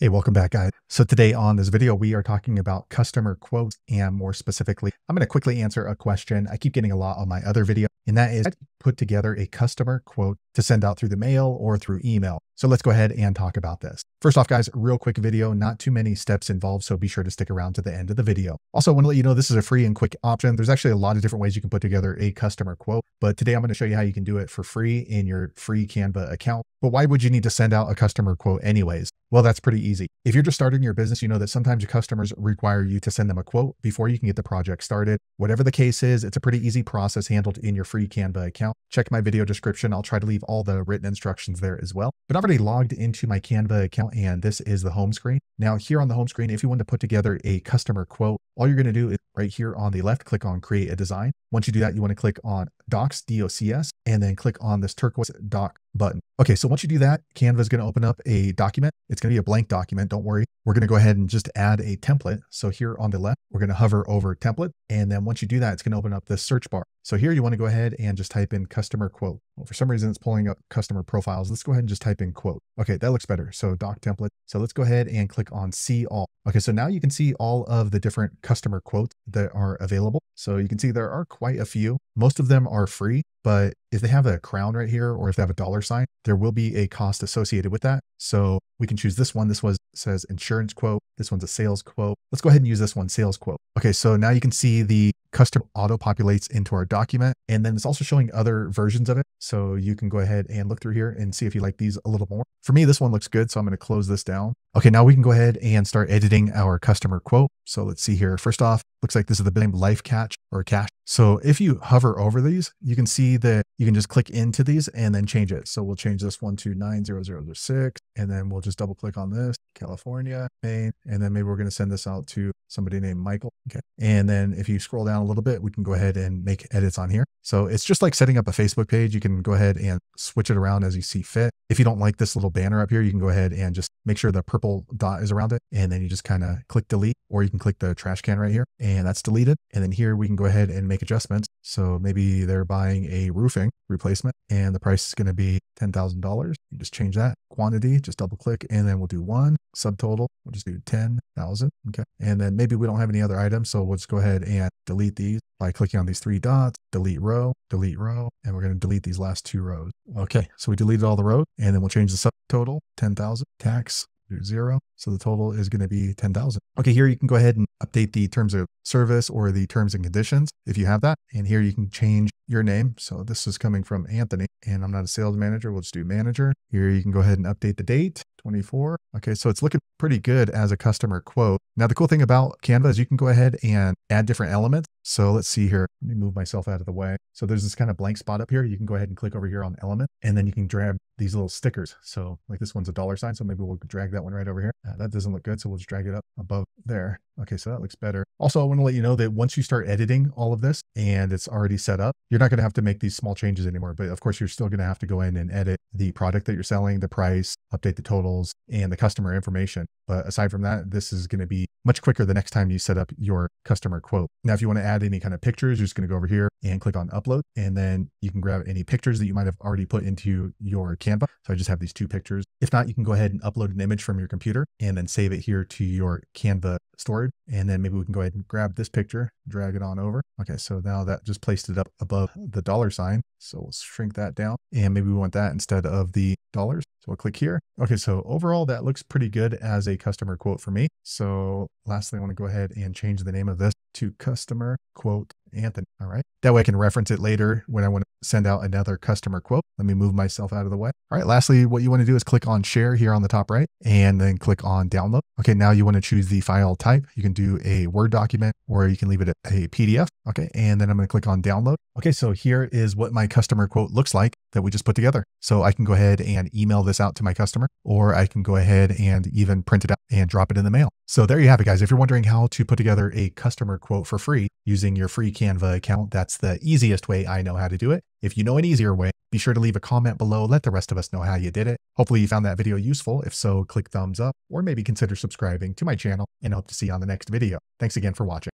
Hey, welcome back guys. So today on this video, we are talking about customer quotes and more specifically, I'm going to quickly answer a question I keep getting a lot on my other video, and that is put together a customer quote to send out through the mail or through email. So let's go ahead and talk about this. First off, guys, real quick video, not too many steps involved, so be sure to stick around to the end of the video. Also, I want to let you know this is a free and quick option. There's actually a lot of different ways you can put together a customer quote, but today I'm going to show you how you can do it for free in your free Canva account. But why would you need to send out a customer quote anyways? Well, that's pretty easy. If you're just starting your business, you know that sometimes your customers require you to send them a quote before you can get the project started. Whatever the case is, it's a pretty easy process handled in your free Canva account. Check my video description. I'll try to leave all the written instructions there as well. But already logged into my Canva account and this is the home screen. Now here on the home screen, if you want to put together a customer quote, all you're going to do is right here on the left, click on create a design. Once you do that, you want to click on docs, D-O-C-S, and then click on this turquoise doc button. Okay, so once you do that, Canva is going to open up a document. It's going to be a blank document. Don't worry. We're going to go ahead and just add a template. So here on the left, we're going to hover over template. And then once you do that, it's going to open up this search bar. So here you want to go ahead and just type in customer quote. Well, for some reason, it's pulling up customer profiles. Let's go ahead and just type in quote. Okay, that looks better. So doc template. So let's go ahead and click on see all. Okay, so now you can see all of the different customer quotes that are available. So you can see there are quite a few. Most of them are free, but if they have a crown right here or if they have a dollar sign, there will be a cost associated with that. So we can choose this one. This was says insurance quote. This one's a sales quote. Let's go ahead and use this one, sales quote. Okay, so now you can see the custom auto populates into our document. And then it's also showing other versions of it. So you can go ahead and look through here and see if you like these a little more. For me, this one looks good. So I'm going to close this down. Okay, now we can go ahead and start editing our customer quote. So let's see here. First off, looks like this is the name life catch or cash. So if you hover over these, you can see that you can just click into these and then change it. So we'll change this one to 90006 and then we'll just double click on this, California, Maine, and then maybe we're going to send this out to somebody named Michael. Okay. And then if you scroll down a little bit, we can go ahead and make edits on here. So it's just like setting up a Facebook page. You can go ahead and switch it around as you see fit. If you don't like this little banner up here, you can go ahead and just make sure the purple dot is around it. And then you just kind of click delete, or you can click the trash can right here and that's deleted. And then here we can go ahead and make adjustments. So maybe they're buying a roofing replacement and the price is going to be $10,000. You just change that quantity, just double click, and then we'll do one subtotal. We'll just do 10,000. Okay. And then maybe we don't have any other items. So we'll just go ahead and delete these by clicking on these three dots, delete row, delete row, and we're going to delete these last two rows. Okay. So we deleted all the rows and then we'll change the subtotal 10,000 tax zero. So the total is going to be 10,000. Okay, here you can go ahead and update the terms of service or the terms and conditions if you have that. And here you can change your name. So this is coming from Anthony and I'm not a sales manager. We'll just do manager. Here you can go ahead and update the date 24. Okay, so it's looking pretty good as a customer quote. Now, the cool thing about Canva is you can go ahead and add different elements. So let's see here. Let me move myself out of the way. So there's this kind of blank spot up here. You can go ahead and click over here on element, and then you can drag these little stickers. So like this one's a dollar sign. So maybe we'll drag that one right over here. Uh, that doesn't look good. So we'll just drag it up above there. Okay, so that looks better. Also, I want to let you know that once you start editing all of this and it's already set up, you're not going to have to make these small changes anymore. But of course, you're still going to have to go in and edit the product that you're selling, the price, update the totals, and the customer information. But aside from that, this is going to be much quicker the next time you set up your customer quote. Now, if you want to add any kind of pictures, you're just going to go over here and click on upload, and then you can grab any pictures that you might have already put into your Canva. So I just have these two pictures. If not, you can go ahead and upload an image from your computer and then save it here to your Canva storage. And then maybe we can go ahead and grab this picture, drag it on over. Okay, so now that just placed it up above the dollar sign. So we'll shrink that down and maybe we want that instead of the dollars. So we'll click here. Okay, so overall that looks pretty good as a customer quote for me. So lastly, I want to go ahead and change the name of this to customer quote Anthony. All right. That way I can reference it later when I want to send out another customer quote. Let me move myself out of the way. All right. Lastly, what you want to do is click on share here on the top right and then click on download. Okay. Now you want to choose the file type. You can do a Word document or you can leave it a PDF. Okay. And then I'm going to click on download. Okay. So here is what my customer quote looks like that we just put together. So I can go ahead and email this out to my customer, or I can go ahead and even print it out and drop it in the mail. So there you have it, guys. If you're wondering how to put together a customer quote for free using your free Canva account, that's the easiest way I know how to do it. If you know an easier way, be sure to leave a comment below. Let the rest of us know how you did it. Hopefully you found that video useful. If so, click thumbs up or maybe consider subscribing to my channel and hope to see you on the next video. Thanks again for watching.